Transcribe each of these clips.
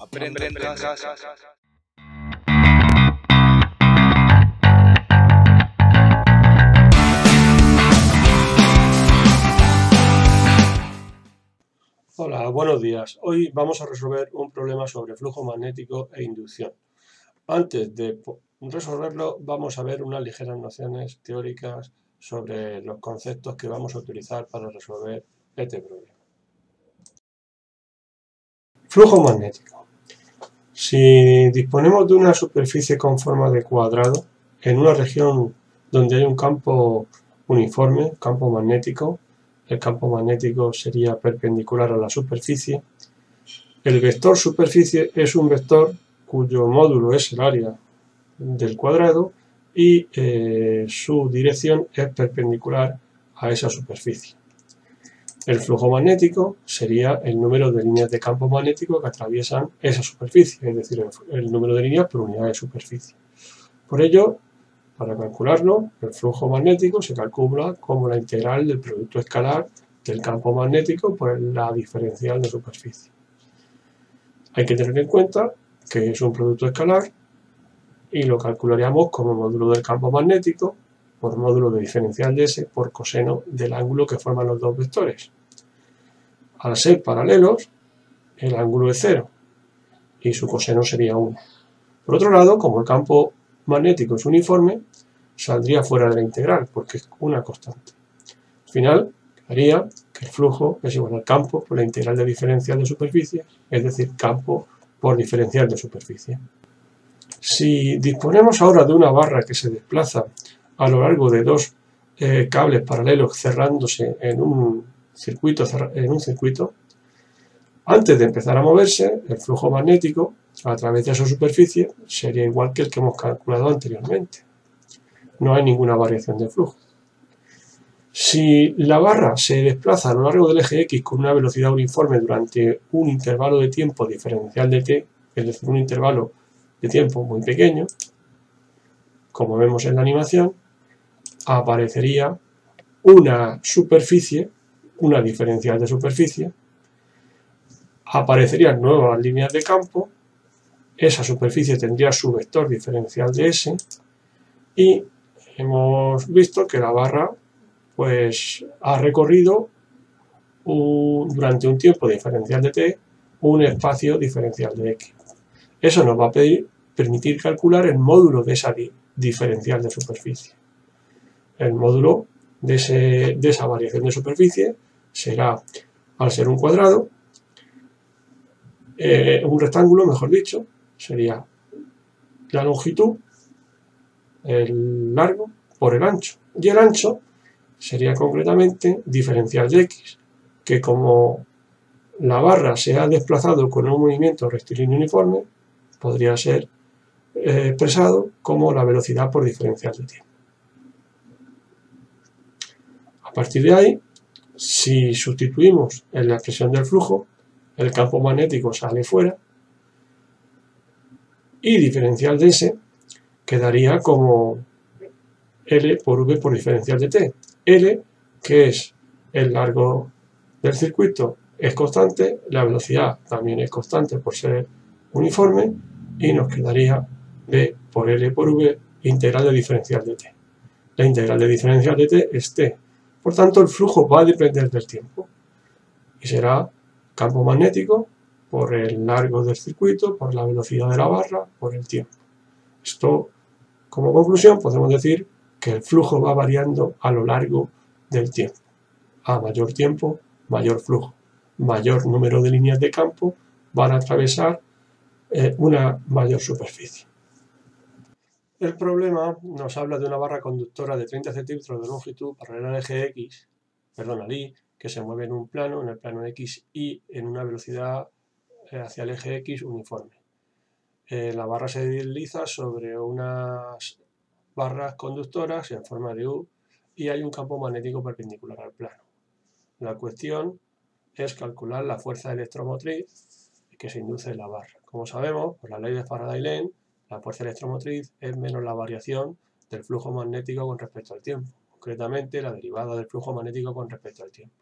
Aprende en casa. Hola, buenos días. Hoy vamos a resolver un problema sobre flujo magnético e inducción. Antes de resolverlo, vamos a ver unas ligeras nociones teóricas sobre los conceptos que vamos a utilizar para resolver este problema. Flujo magnético. Si disponemos de una superficie con forma de cuadrado en una región donde hay un campo uniforme, campo magnético, el campo magnético sería perpendicular a la superficie, el vector superficie es un vector cuyo módulo es el área del cuadrado y eh, su dirección es perpendicular a esa superficie. El flujo magnético sería el número de líneas de campo magnético que atraviesan esa superficie, es decir, el número de líneas por unidad de superficie. Por ello, para calcularlo, el flujo magnético se calcula como la integral del producto escalar del campo magnético por la diferencial de superficie. Hay que tener en cuenta que es un producto escalar y lo calcularíamos como módulo del campo magnético por módulo de diferencial de S por coseno del ángulo que forman los dos vectores. Al ser paralelos, el ángulo es cero y su coseno sería 1. Por otro lado, como el campo magnético es uniforme, saldría fuera de la integral porque es una constante. Al final, haría que el flujo es igual al campo por la integral de diferencial de superficie, es decir, campo por diferencial de superficie. Si disponemos ahora de una barra que se desplaza a lo largo de dos eh, cables paralelos cerrándose en un, circuito, en un circuito, antes de empezar a moverse, el flujo magnético a través de esa superficie sería igual que el que hemos calculado anteriormente. No hay ninguna variación de flujo. Si la barra se desplaza a lo largo del eje X con una velocidad uniforme durante un intervalo de tiempo diferencial de t, es decir, un intervalo de tiempo muy pequeño, como vemos en la animación, aparecería una superficie, una diferencial de superficie, aparecerían nuevas líneas de campo, esa superficie tendría su vector diferencial de S y hemos visto que la barra pues ha recorrido durante un tiempo diferencial de t un espacio diferencial de x. Eso nos va a permitir calcular el módulo de esa diferencial de superficie. El módulo de, de esa variación de superficie será, al ser un cuadrado, eh, un rectángulo, mejor dicho, sería la longitud, el largo, por el ancho. Y el ancho sería concretamente diferencial de x, que como la barra se ha desplazado con un movimiento rectilíneo uniforme, podría ser eh, expresado como la velocidad por diferencial de tiempo. A partir de ahí, si sustituimos en la expresión del flujo, el campo magnético sale fuera y diferencial de S quedaría como L por V por diferencial de T. L, que es el largo del circuito, es constante, la velocidad también es constante por ser uniforme y nos quedaría B por L por V integral de diferencial de t. La integral de diferencial de t es t. Por tanto, el flujo va a depender del tiempo y será campo magnético por el largo del circuito, por la velocidad de la barra, por el tiempo. Esto, como conclusión, podemos decir que el flujo va variando a lo largo del tiempo. A mayor tiempo, mayor flujo. Mayor número de líneas de campo van a atravesar eh, una mayor superficie. El problema nos habla de una barra conductora de 30 centímetros de longitud paralela al eje X, perdón, al Y, que se mueve en un plano, en el plano X y en una velocidad eh, hacia el eje X uniforme. Eh, la barra se desliza sobre unas barras conductoras en forma de U y hay un campo magnético perpendicular al plano. La cuestión es calcular la fuerza electromotriz que se induce en la barra. Como sabemos, por la ley de Faraday-Lane, la fuerza electromotriz es menos la variación del flujo magnético con respecto al tiempo, concretamente la derivada del flujo magnético con respecto al tiempo.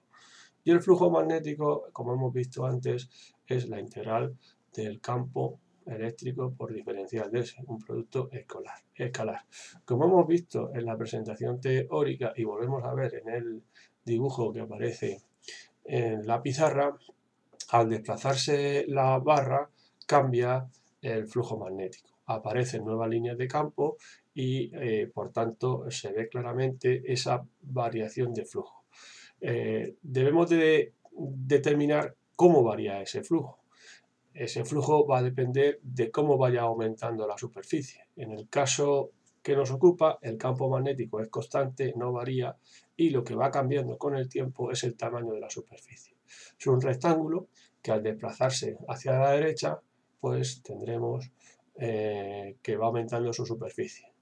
Y el flujo magnético, como hemos visto antes, es la integral del campo eléctrico por diferencial de S, un producto escolar, escalar. Como hemos visto en la presentación teórica y volvemos a ver en el dibujo que aparece en la pizarra, al desplazarse la barra cambia el flujo magnético. Aparecen nuevas líneas de campo y eh, por tanto se ve claramente esa variación de flujo. Eh, debemos de determinar cómo varía ese flujo. Ese flujo va a depender de cómo vaya aumentando la superficie. En el caso que nos ocupa, el campo magnético es constante, no varía, y lo que va cambiando con el tiempo es el tamaño de la superficie. Es un rectángulo que al desplazarse hacia la derecha, pues tendremos eh, que va aumentando su superficie.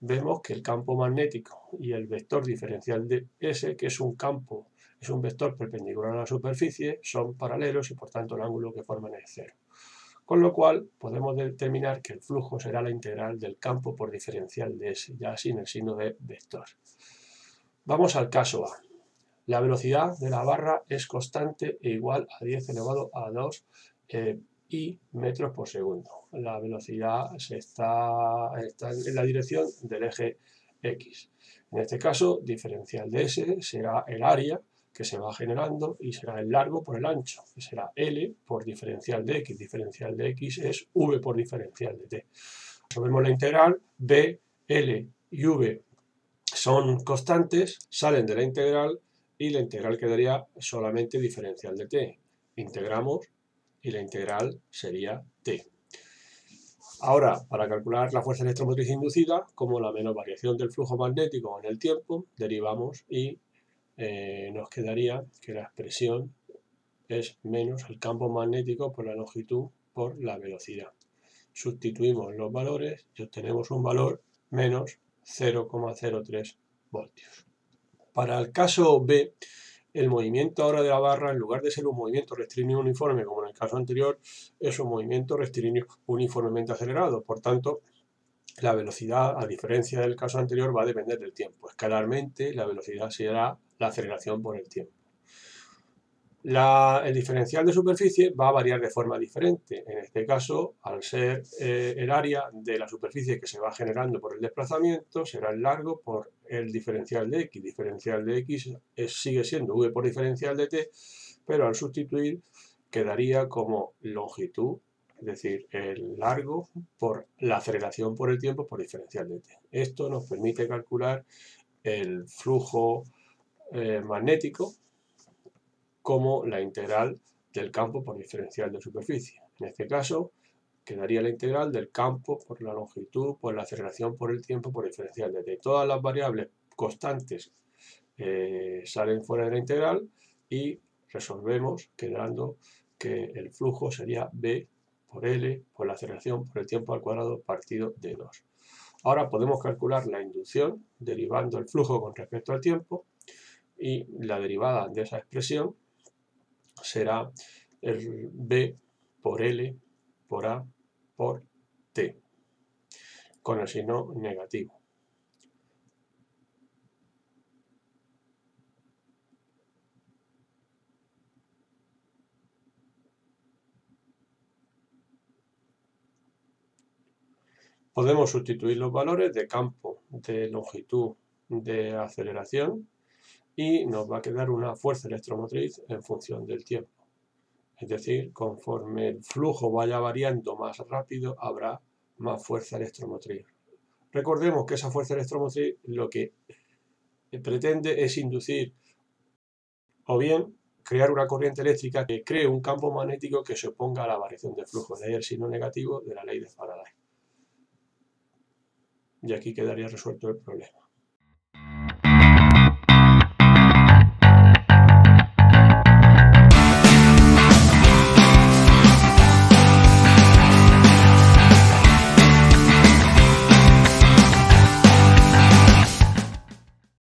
Vemos que el campo magnético y el vector diferencial de S, que es un campo, es un vector perpendicular a la superficie, son paralelos y por tanto el ángulo que forman es cero. Con lo cual podemos determinar que el flujo será la integral del campo por diferencial de S, ya sin el signo de vector. Vamos al caso A. La velocidad de la barra es constante e igual a 10 elevado a 2 eh, y metros por segundo. La velocidad se está, en la dirección del eje X. En este caso, diferencial de S será el área que se va generando y será el largo por el ancho, que será L por diferencial de X. Diferencial de X es V por diferencial de T. Resolvemos la integral, B, L y V son constantes, salen de la integral y la integral quedaría solamente diferencial de t. Integramos y la integral sería t. Ahora, para calcular la fuerza electromotriz inducida, como la menos variación del flujo magnético en el tiempo, derivamos y eh, nos quedaría que la expresión es menos el campo magnético por la longitud por la velocidad. Sustituimos los valores y obtenemos un valor menos 0,03 voltios. Para el caso B, el movimiento ahora de la barra, en lugar de ser un movimiento rectilíneo uniforme como en el caso anterior, es un movimiento rectilíneo uniformemente acelerado. Por tanto, la velocidad, a diferencia del caso anterior, va a depender del tiempo. Escalarmente, la velocidad será la aceleración por el tiempo el diferencial de superficie va a variar de forma diferente. En este caso, al ser eh, el área de la superficie que se va generando por el desplazamiento, será el largo por el diferencial de x. Diferencial de x sigue siendo v por diferencial de t, pero al sustituir quedaría como longitud, es decir, el largo por la aceleración por el tiempo por diferencial de t. Esto nos permite calcular el flujo eh, magnético como la integral del campo por diferencial de superficie. En este caso, quedaría la integral del campo por la longitud, por la aceleración por el tiempo, por diferencial de t. Todas las variables constantes eh, salen fuera de la integral y resolvemos quedando que el flujo sería b por L por la aceleración por el tiempo al cuadrado partido de 2. Ahora podemos calcular la inducción derivando el flujo con respecto al tiempo y la derivada de esa expresión será el B por L por A por T, con el signo negativo. Podemos sustituir los valores de campo, de longitud, de aceleración y nos va a quedar una fuerza electromotriz en función del tiempo. Es decir, conforme el flujo vaya variando más rápido, habrá más fuerza electromotriz. Recordemos que esa fuerza electromotriz lo que pretende es inducir o bien crear una corriente eléctrica que cree un campo magnético que se oponga a la variación de flujo, de ahí el signo negativo de la ley de Faraday. Y aquí quedaría resuelto el problema.